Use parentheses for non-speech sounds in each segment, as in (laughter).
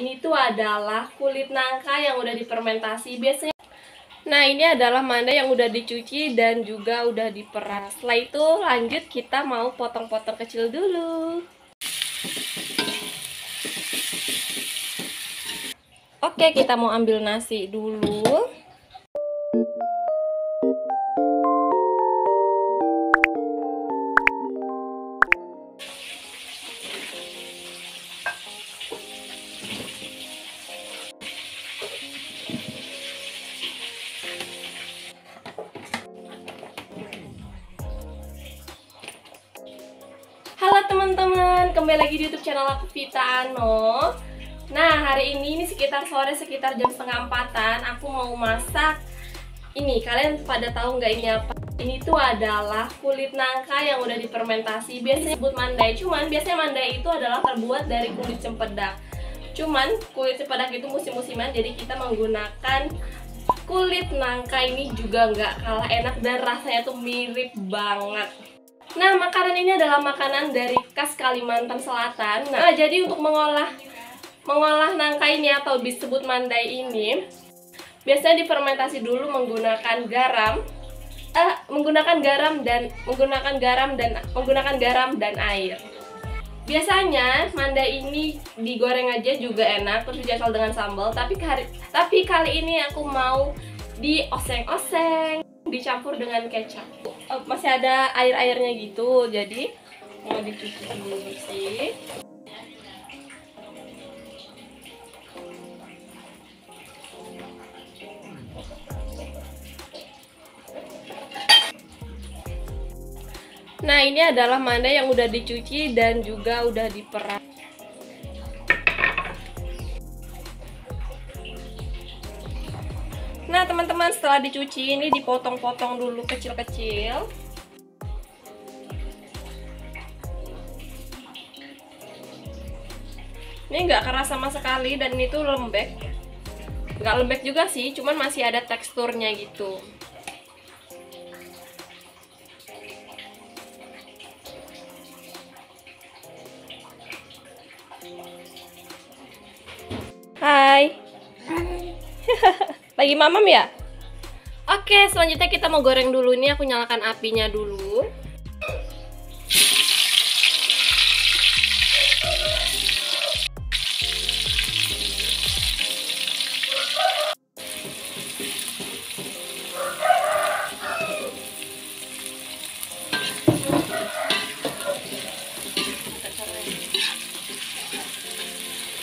Ini tuh adalah kulit nangka yang udah difermentasi. Biasanya Nah, ini adalah manda yang udah dicuci dan juga udah diperas. Setelah itu lanjut kita mau potong-potong kecil dulu. Oke, kita mau ambil nasi dulu. Teman-teman, kembali lagi di YouTube channel aku Vita Ano. Nah, hari ini ini sekitar sore sekitar jam setengah empatan, aku mau masak. Ini kalian pada tahu nggak ini apa? Ini tuh adalah kulit nangka yang udah difermentasi. Biasanya disebut mandai, cuman biasanya mandai itu adalah terbuat dari kulit cempedak. Cuman kulit cempedak itu musim-musiman, jadi kita menggunakan kulit nangka ini juga nggak kalah enak dan rasanya tuh mirip banget. Nah, makanan ini adalah makanan dari khas Kalimantan Selatan. Nah, jadi untuk mengolah mengolah nangka ini atau disebut mandai ini, biasanya difermentasi dulu menggunakan garam, eh, menggunakan garam dan menggunakan garam dan menggunakan garam dan air. Biasanya mandai ini digoreng aja juga enak, terus dijasal dengan sambal. Tapi kali, tapi kali ini aku mau dioseng-oseng, dicampur dengan kecap. Oh, masih ada air-airnya gitu, jadi mau dicuci dulu bersih. Nah, ini adalah manda yang udah dicuci dan juga udah diperas. Setelah dicuci ini dipotong-potong dulu kecil-kecil. Ini nggak keras sama sekali dan ini tuh lembek. Nggak lembek juga sih, cuman masih ada teksturnya gitu. Hai. (laughs) Lagi mamam ya? Oke, selanjutnya kita mau goreng dulu. Ini aku nyalakan apinya dulu.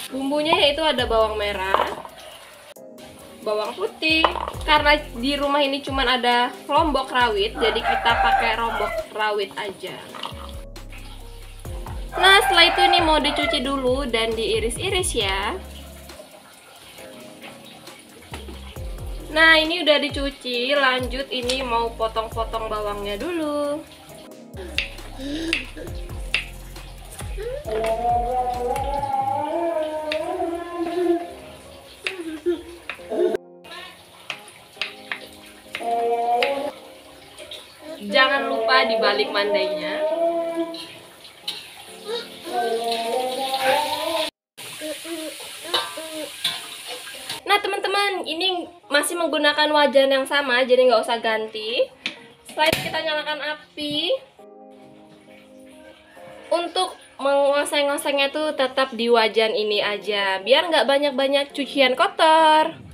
Bumbunya yaitu ada bawang merah, bawang putih. Karena di rumah ini cuma ada lombok rawit, jadi kita pakai lombok rawit aja. Nah, setelah itu ini mau dicuci dulu dan diiris-iris ya. Nah, ini udah dicuci, lanjut ini mau potong-potong bawangnya dulu. (gasps) Jangan lupa dibalik mandainya. Nah teman-teman, ini masih menggunakan wajan yang sama, jadi nggak usah ganti. Setelah itu kita nyalakan api. Untuk mengoseng-osengnya tuh tetap di wajan ini aja, biar nggak banyak-banyak cucian kotor.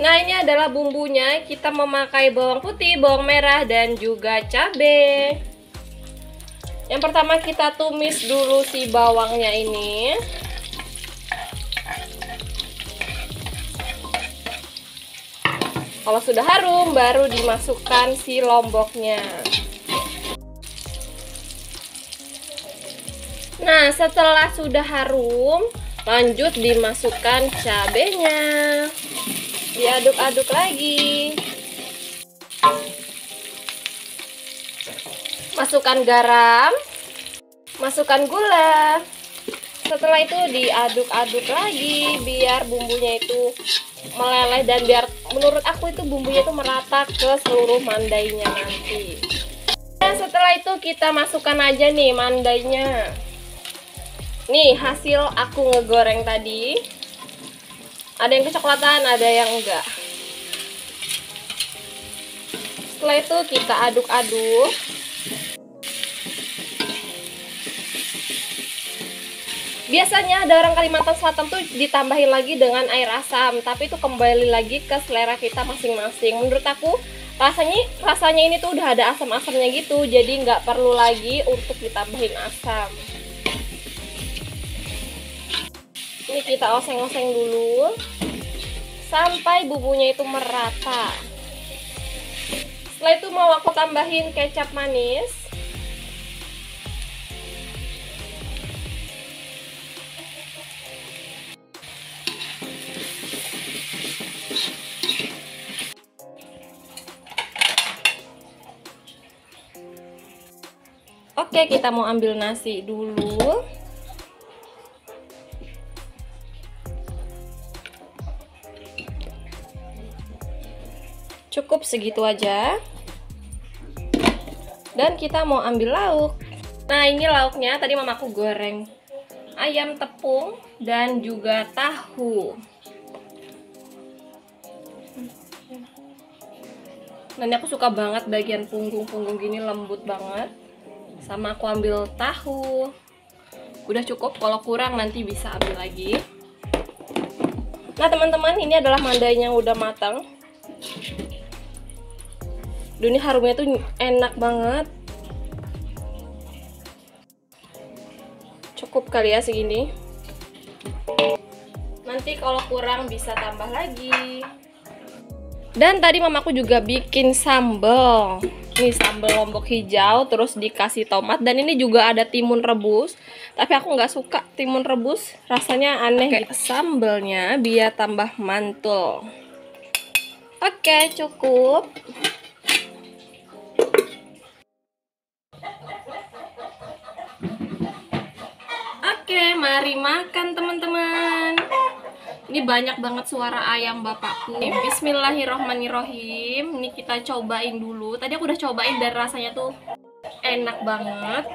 Nah ini adalah bumbunya. Kita memakai bawang putih, bawang merah, dan juga cabai Yang pertama kita tumis dulu si bawangnya ini. Kalau sudah harum baru dimasukkan si lomboknya. Nah setelah sudah harum lanjut dimasukkan cabenya diaduk-aduk lagi. Masukkan garam. Masukkan gula. Setelah itu diaduk-aduk lagi biar bumbunya itu meleleh dan biar menurut aku itu bumbunya itu merata ke seluruh mandainya nanti. Dan setelah itu kita masukkan aja nih mandainya. Nih hasil aku ngegoreng tadi ada yang kecoklatan ada yang enggak. Setelah itu kita aduk-aduk. Biasanya ada orang Kalimantan Selatan tuh ditambahin lagi dengan air asam tapi itu kembali lagi ke selera kita masing-masing. Menurut aku rasanya rasanya ini tuh udah ada asam-asamnya gitu jadi nggak perlu lagi untuk ditambahin asam kita oseng-oseng dulu sampai bumbunya itu merata setelah itu mau aku tambahin kecap manis Oke, kita mau ambil nasi dulu. Cukup segitu aja. Dan kita mau ambil lauk. Nah ini lauknya tadi mamaku goreng. Ayam tepung dan juga tahu. Dan aku suka banget bagian punggung-punggung gini lembut banget. Sama aku ambil tahu. Udah cukup kalau kurang nanti bisa ambil lagi. Nah teman-teman ini adalah mandainya udah matang Duh, ini harumnya tuh enak banget. Cukup kali ya segini. Nanti kalau kurang bisa tambah lagi. Dan tadi mamaku juga bikin sambal. Ini sambal lombok hijau, terus dikasih tomat. Dan ini juga ada timun rebus. Tapi aku nggak suka timun rebus. Rasanya aneh kayak gitu. Sambalnya biar tambah mantul. Oke, cukup. Mari makan teman-teman. Ini banyak banget suara ayam bapakku. Bismillahirrohmanirrohim. Ini kita cobain dulu. Tadi aku udah cobain dan rasanya tuh enak banget.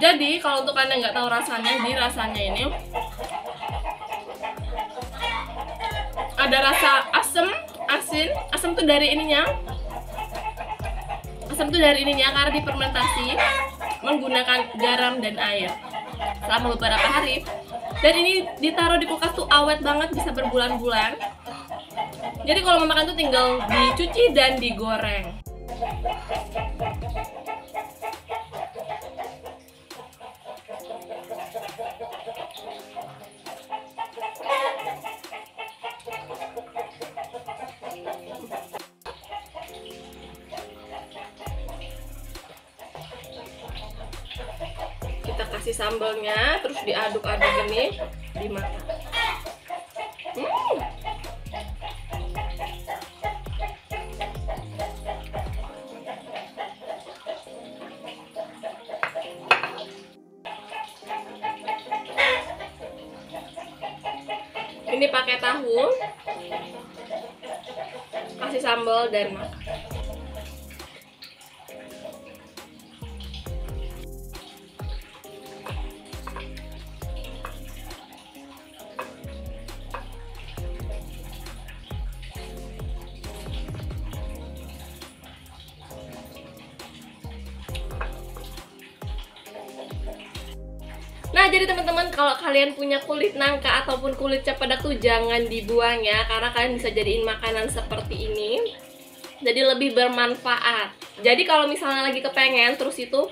Jadi kalau untuk kalian nggak tahu rasanya, di rasanya ini ada rasa asem, asin. Asam tuh dari ininya. Asam tuh dari ininya karena difermentasi menggunakan garam dan air selama beberapa hari. Dan ini ditaruh di kulkas tuh awet banget bisa berbulan-bulan. Jadi kalau mau makan tuh tinggal dicuci dan digoreng kasih sambalnya terus diaduk-aduk ini dimakan. Hmm. ini pakai tahu. Kasih sambal dan makan jadi teman-teman. Kalau kalian punya kulit nangka ataupun kulit cepadak tuh jangan dibuang ya Karena kalian bisa jadiin makanan seperti ini. Jadi lebih bermanfaat. Jadi kalau misalnya lagi kepengen terus itu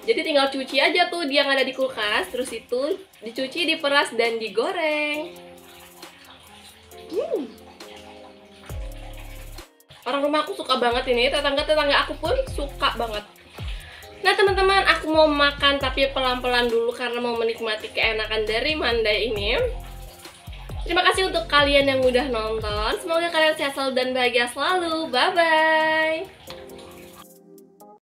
Jadi tinggal cuci aja tuh dia yang ada di kulkas Terus itu dicuci, diperas, dan digoreng. Hmm. Orang rumah aku suka banget ini. Tetangga-tetangga aku pun suka banget Nah teman-teman, aku mau makan tapi pelan-pelan dulu karena mau menikmati keenakan dari mandai ini. Terima kasih untuk kalian yang udah nonton. Semoga kalian sehat selalu dan bahagia selalu. Bye-bye.